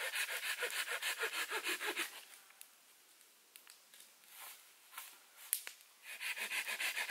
Ha ha ha ha!